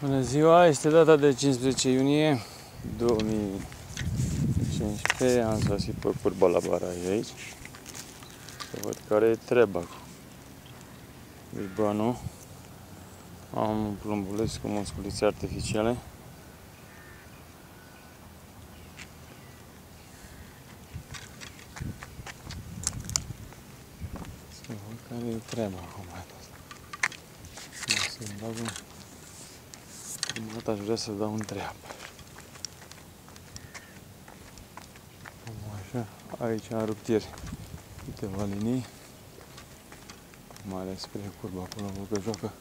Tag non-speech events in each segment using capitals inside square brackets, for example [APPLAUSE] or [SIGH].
Bună ziua, este data de 15 iunie 2015, am sosit pe curba la baraj aici. Să văd care e treaba cu bibanul. Am un plumbuleț cu musculițe artificiale. Să văd care e treaba acum. Să-mi bag un Prima dată aș vrea să dau în treapă. Așa, aici am rupt ieri câteva linii, mai ales spre curba acolo, văd că joacă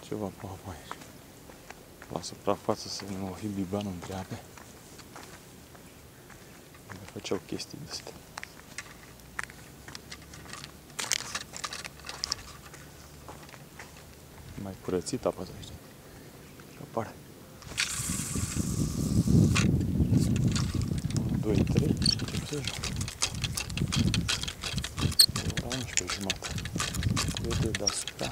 ceva pe apă aici. La suprafață să nu fi bibanul în treape. Făceau chestii de astea. Mai curățit apa aici 1, 2, 3, încep să joc. Ora 11 jumătate. Cu deasupra.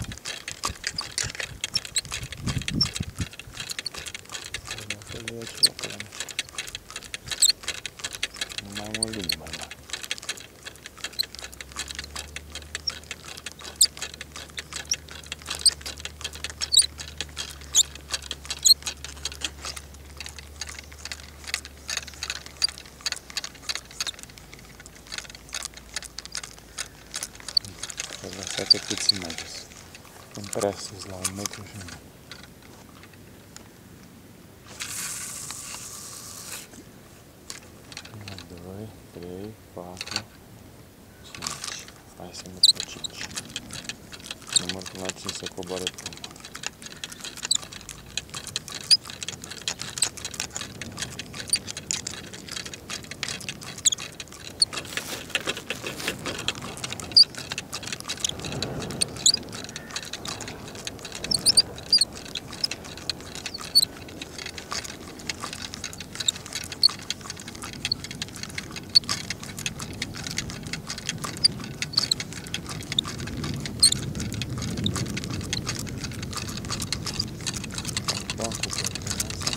Să le ia ceva pe la mine. Nu mai mult linii mai mari. lăsate puțin mai jos. Când prea sus la un metru și nu. Doi, trei, patru, cinci. Hai să merg pe cinci. Număr până la cinci să coboare frumos. bancul pe asta.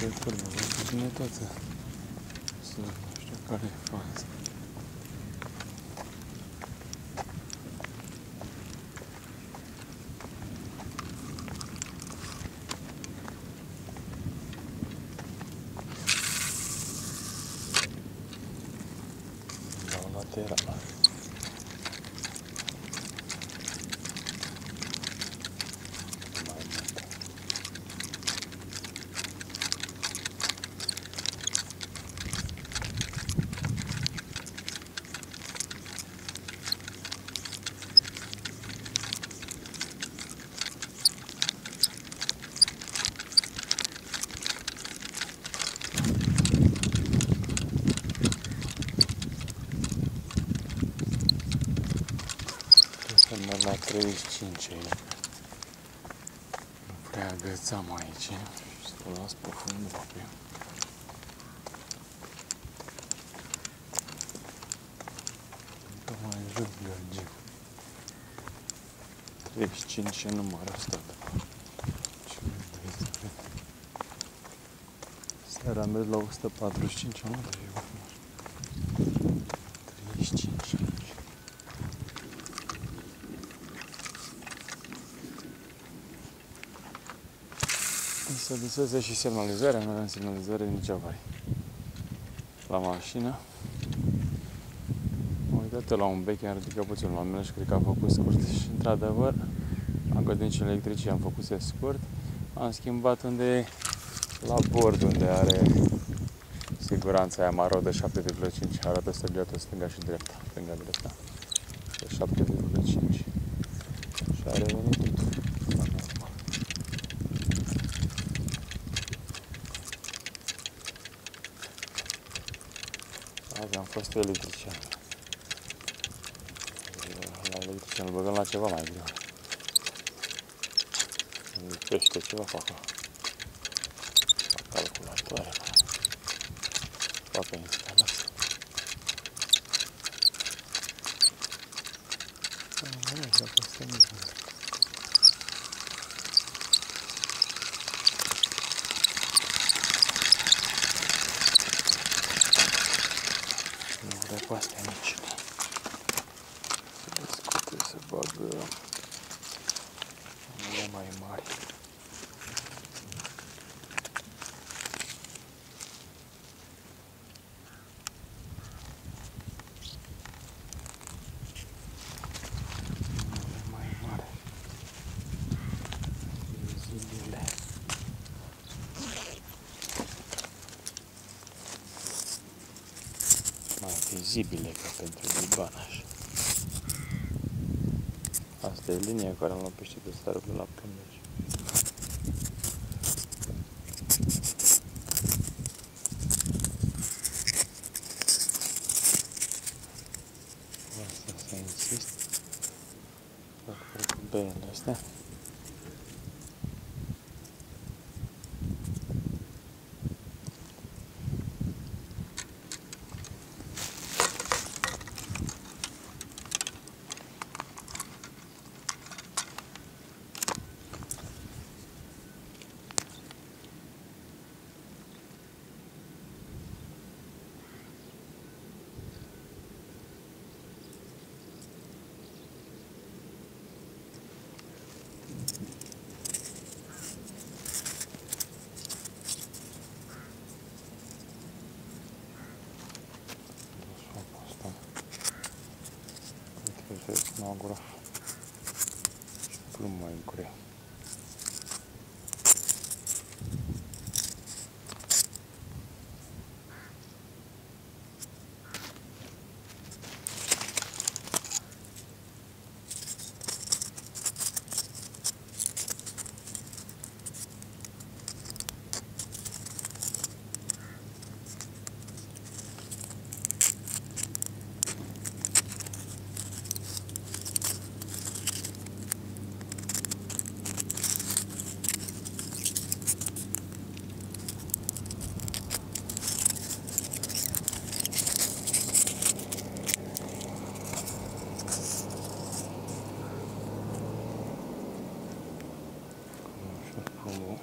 Ia-mi spre curbă, văd cu jumătate. Să nu știu care e faza. la lateral. Mai mult. Să merg la 35 aici. Nu prea agățam aici și să las pe fundul apei. Încă mai joc gărgiu. 35 e numărul ăsta de Ce vrei să vezi? Seara am mers la 145, am luat eu frumos. 35 aici. Să dusese și semnalizarea, nu era în semnalizare nici avarie. La mașină. Am uitat la un beche, am ridicat puțin la mine și cred că a făcut scurt. Și într-adevăr, am găsit și electrici, am făcut scurt. Am schimbat unde la bord, unde are siguranța aia maro de 7,5, arată stânga, stânga și dreapta, stânga, dreapta. De 7,5. Și a revenit tot. la normal. Azi am fost electrician. La electrician îl băgăm la ceva mai greu. Lipește ceva pe acolo. La calculatoare. Poate în cu astea mici. Să le scute, să bagă unele mai mari. Unele mai mari. Vizibile. Mai vizibile ca pentru libanaș. Asta e linia care înlocuiește de starul la pâneci. Asta să insist. Fac cu beile astea. Dosłownie asta. Cred că este snograf. Și plumb mai greu. Așa plumbul.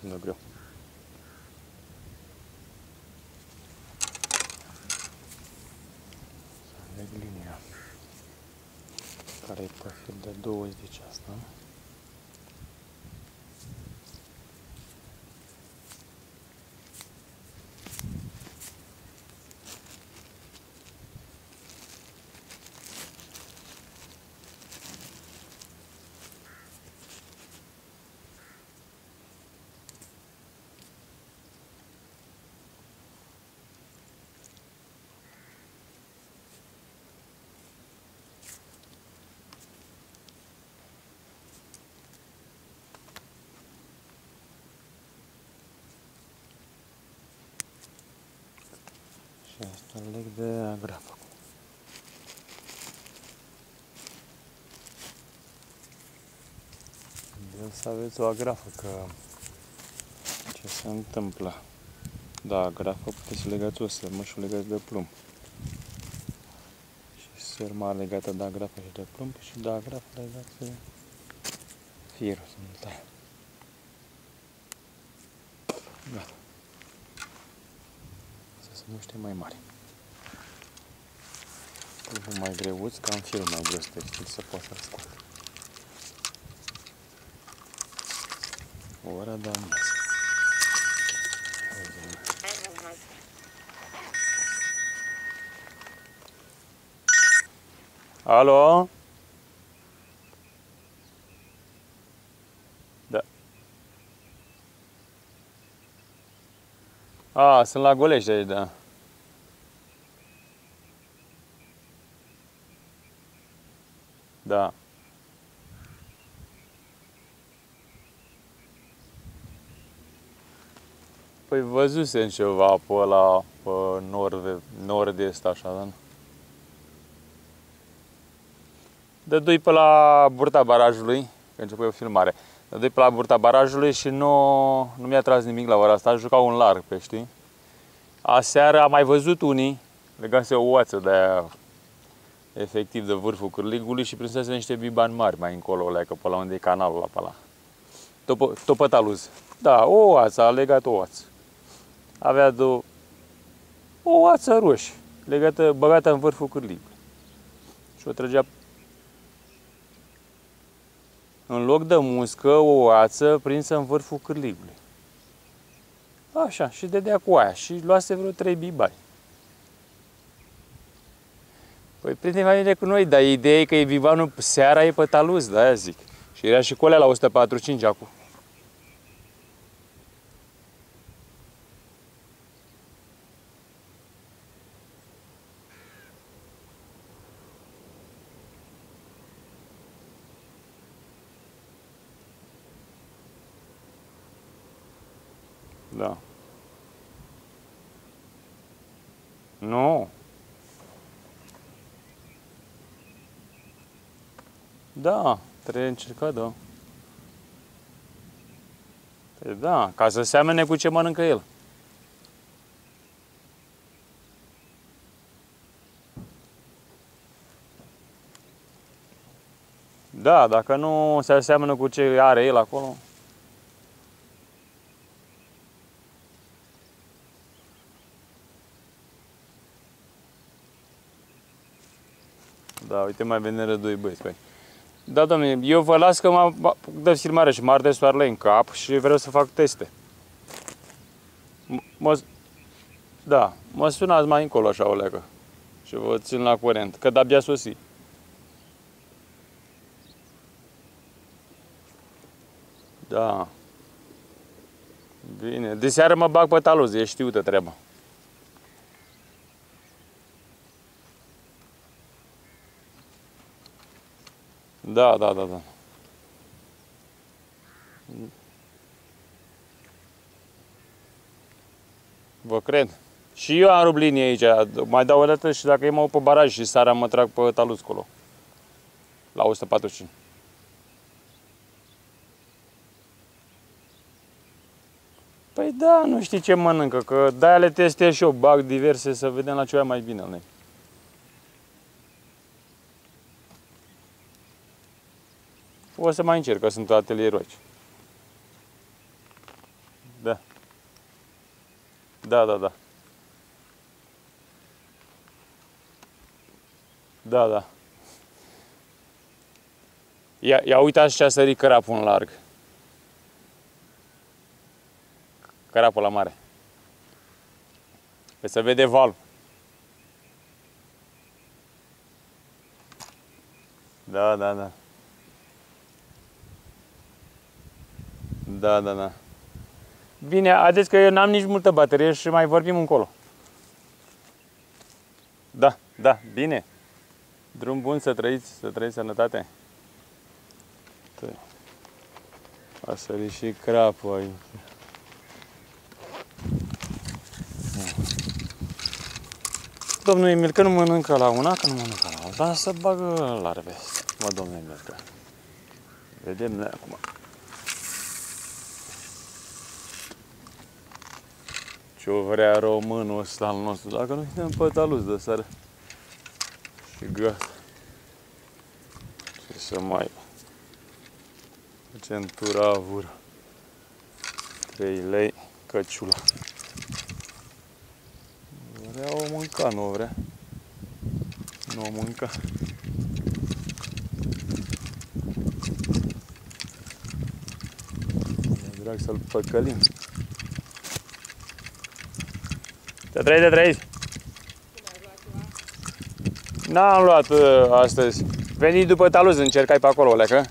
Ok. Sună greu. Să aleg linia care e profil de 20 asta. Și asta leg de agrafă. Vreau să aveți o agrafă, că ce se întâmplă? Da, agrafă puteți să legați o sărmă și o legați de plumb. Și sărma legată de agrafă și de plumb și de agrafă legați de firul. Sunt da. Gata. Astea sunt niște mai mari. Plumbul mai greuț, ca în fir mai greu să textil să poată să scoate. Ora de amiază. Alo? Da. A, sunt la Golești aici, da. Da. Păi văzusem ceva pe ăla, pe nord, nord-est, așa, da? dădui pe la burta barajului, că începe o filmare, dădui pe la burta barajului și nu, nu mi-a tras nimic la ora asta, jucau un larg pe, știi? Aseară am mai văzut unii, legase o oață de aia, efectiv de vârful cârligului și prinsese niște bibani mari mai încolo, leacă pe la unde e canalul la pe la. Tot, tot pe taluz. Da, o oață, a legat o oață. Avea două, o oață roșie, legată, băgată în vârful cârligului. Și o trăgea în loc de muscă, o oață prinsă în vârful cârligului. Așa, și dădea cu aia și luase vreo trei bibai. Păi prinde mai bine cu noi, dar ideea e că e bibanul seara e pe taluz, da aia zic. Și era și colea la 145 acum. Da. Nu. Da, trebuie încercat, da. Păi da, ca să seamene cu ce mănâncă el. Da, dacă nu se aseamănă cu ce are el acolo. Da, uite, mai vine doi băieți pe Da, domnule, eu vă las că mă dă filmare și mă arde soarele în cap și vreau să fac teste. Mă, da, mă sunați mai încolo așa o leacă și vă țin la curent, că de-abia sosi. Da. Bine. De seară mă bag pe taluz, e știută treaba. Da, da, da, da. Vă cred. Și eu am rupt linie aici. Mai dau o dată și dacă e mă pe baraj și seara mă trag pe talus colo. La 145. Păi da, nu știi ce mănâncă, că de-aia le testez și eu, bag diverse să vedem la ce mai bine. Ne? O să mai încerc, că sunt atelieroci. Da. Da, da, da. Da, da. Ia, ia uitați ce a sărit cărapul în larg. Cărapul la mare. Pe să vede valul. Da, da, da. Da, da, da. Bine, haideți că eu n-am nici multă baterie și mai vorbim încolo. Da, da, bine. Drum bun să trăiți, să trăiți sănătate. A sărit și crapul aici. Domnul Emil, că nu mănâncă la una, că nu mănâncă la alta, să bagă la revest. Mă, domnul Emil, că vedem noi acum. Ce-o vrea românul ăsta al nostru, dacă nu suntem pe taluz de seară. Și gata. Ce să mai... Centura avură. 3 lei căciula. Vrea o mânca, nu vrea. Nu o mânca. E drag să-l păcălim. Te trăi de trăi? N-am luat uh, astăzi. Veni după taluz, încercai pe acolo, lecă.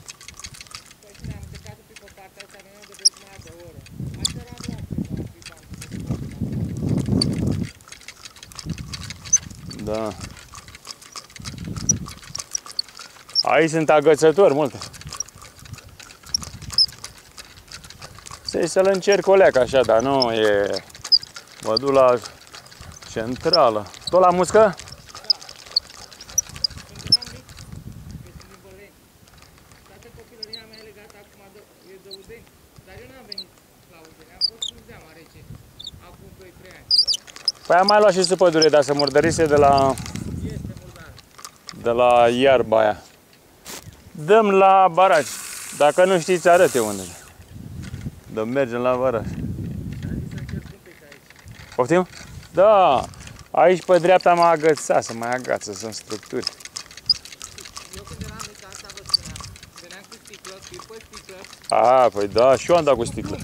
Da. Aici sunt agățători multe. Să-i să-l încerc o leacă așa, dar nu e... Mă duc la Centrală. Tot la muscă? Păi am mai luat și supădure, dar se murdărise de la... De la iarba aia. Dăm la baraj. Dacă nu știți, arăte unde. Dăm mergem la baraj. Poftim? Da. Aici pe dreapta mă agăța, să mai agață, sunt structuri. Eu când eram mic, asta vă spuneam. Veneam cu sticlă, pe sticlă, A, păi da, și eu am dat cu sticlă. nu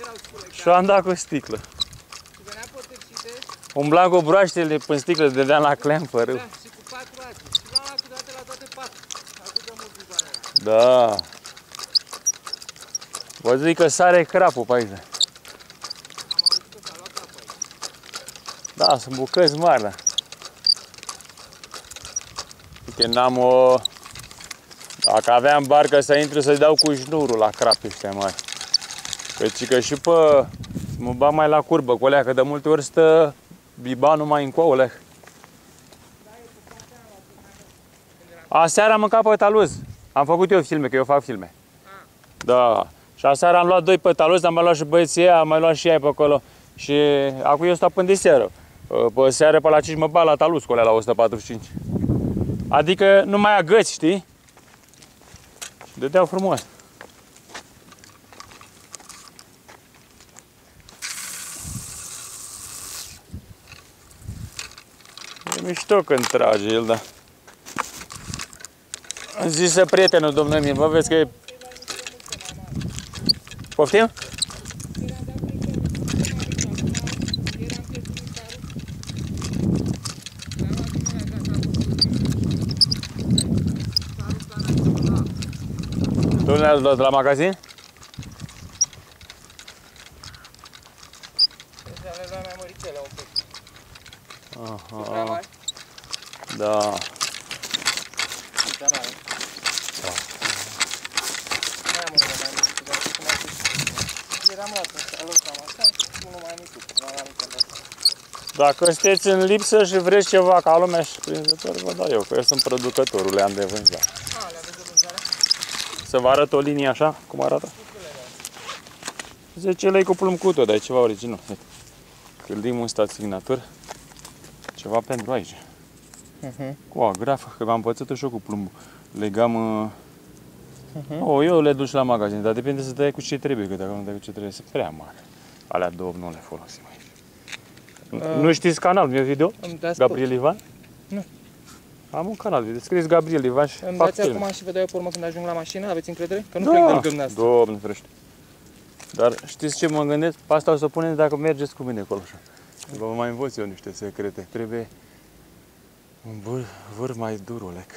erau sculecate. Și eu am dat cu sticlă. Și veneam pe târșite, Umblam cu broaștele pe sticlă, dădeam la clem pe râu. da, și cu patru aci. Și luam la câteodată la toate patru. Atât de mult buzoanele. Da. Vă zic că sare crapul pe aici. Am auzit că s-a luat capul aici. Da, sunt bucăți mari, da. Uite, n-am o... Dacă aveam barcă să intru să-i dau cu șnurul la crapi ăștia mari. Deci că și pe... Mă bag mai la curbă cu alea, că de multe ori stă bibanul mai încolo, alea. Aseară am mâncat pe taluz. Am făcut eu filme, că eu fac filme. Da. Și aseară am luat doi pe taluz, am mai luat și băieții ăia, am mai luat și ei pe acolo. Și acum eu stau până de seară. Pe seară pe la 5 mă bag la taluz cu alea la 145. Adică nu mai agăți, știi? Și dădeau frumos. E mișto când trage el, da. Îmi zise prietenul domnul meu, vă vezi că e... Poftim? Tu le-ați luat la magazin? Deci ale luam mai măricele un pic. Aha. Prea mari? Da. Prea mari. Mai am unele mai mici, dar cum am zis. Eram luat în sală cam așa și unul mai mic, mai am mic de asta. Dacă sunteți în lipsă și vreți ceva ca lumea și prinzător, vă dau eu, că eu sunt producătorul, le am de vânzare. Ah, le aveți de vânzare? Să vă arăt o linie așa, cum arată? 10 lei cu plumcutul, dar e ceva original. Uite. Câldim un staționator, ceva pentru aici. Uh-huh. Cu o agrafă, că m-am pățit și eu cu plumbul. Legam... Uh... Oh, eu le duc și la magazin, dar depinde să dai cu ce trebuie, că dacă nu dai cu ce trebuie, sunt prea mari. Alea două nu le folosim aici. Uh, Nu știți canalul meu video? Îmi dați, Gabriel Ivan? Nu. Am un canal, scrieți Gabriel Ivan și îmi fac dați filme. acum și vă dau eu pe urmă când ajung la mașină? Aveți încredere? Că nu plec de lângă dumneavoastră. Doamne ferește. Dar știți ce mă gândesc? Pe asta o să punem dacă mergeți cu mine acolo așa. Vă mai învăț eu niște secrete. Trebuie un vâr, vâr mai durulec.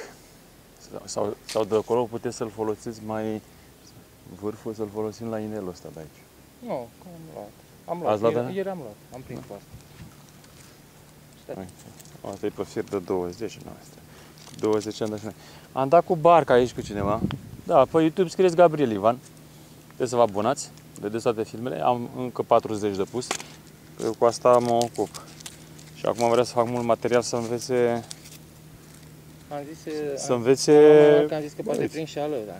Sau, sau, sau de acolo puteți să-l folosiți mai... Vârful să-l folosim la inelul ăsta de aici. Nu, că am luat. Am luat. Ați luat, ieri, da? ieri am luat. Am prins cu asta. Uite. Asta e pe fir de 20, nu asta. 20 ani de așa. Am dat cu barca aici cu cineva. Da, pe YouTube scrieți Gabriel Ivan. Trebuie să vă abonați. Vedeți toate filmele. Am încă 40 de pus. Eu cu asta mă ocup. Și acum vreau să fac mult material să învețe... Am zis, eh, Să am, învețe... că am zis că poate băieți. prins și ală, da.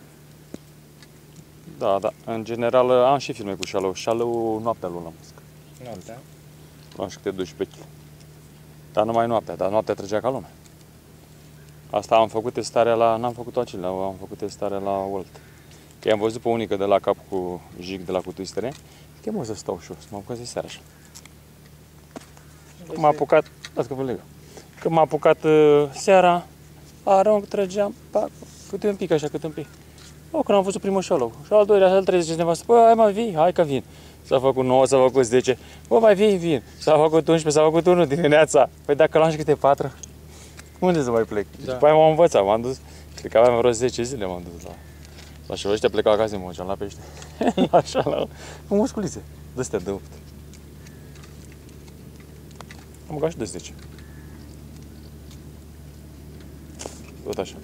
Da, da. În general am și filme cu șalău. Șalău noaptea lui la muscă. Noaptea. Luam și câte 12 kg. Dar numai noaptea, dar noaptea trăgea ca lumea. Asta am făcut testarea la, n-am făcut acelea, am făcut testarea la Olt. Că i-am văzut pe unică de la cap cu jig de la cu twistere. Că mă să stau și eu, să mă apucat de seara așa. Când m-a apucat, las că vă legă. Când m-a apucat uh, seara, arunc, trăgeam, pac, câte un pic așa, câte un pic. O, când am văzut primul șolou. Și al doilea, și al treilea, zice nevastă, bă, hai mai vii, hai că vin. S-a făcut 9, s-a făcut 10, bă, mai vii, vin. S-a făcut 11, s-a făcut 1 dimineața. Păi dacă luam și câte 4, unde să mai plec? Da. După aia m-am învățat, m-am dus, cred că aveam vreo 10 zile m-am dus la... La și ăștia plecau acasă, mă duceam la pește. așa, [LAUGHS] la... Cu musculițe. De-astea de 8. Am băgat și de 10. Tot așa.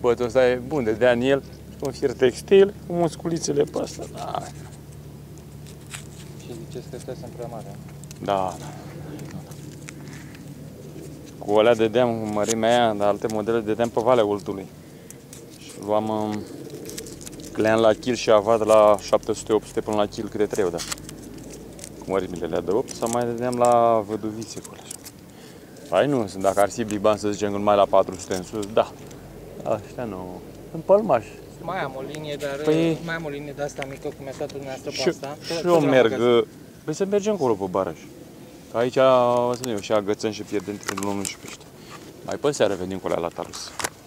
Bătul ăsta e bun de dea în el, un fier textil, cu musculițele pe ăsta. Da, Și ziceți că astea sunt prea mari, da? da. Da. Cu alea dădeam cu mărimea aia, dar alte modele dădeam pe Valea Ultului. Și luam um, clean la kil și avat la 700-800 până la kil câte trebuie, da. cu mărimile alea de 8 sau mai dădeam la văduvițe cu așa. Păi nu, sunt dacă ar fi biban să zicem numai la 400 în sus, da. Aștia nu. Sunt pălmași. Mai am o linie, dar Păi- mai am o linie de asta mică, cum mi-a dat dumneavoastră pe Și, asta. Tot- și tot eu la merg, magazin. păi să mergem acolo pe baraj. Că aici, o să vedem, și agățăm și pierdem când luăm și pește. Mai pe seară venim cu alea la Tarus.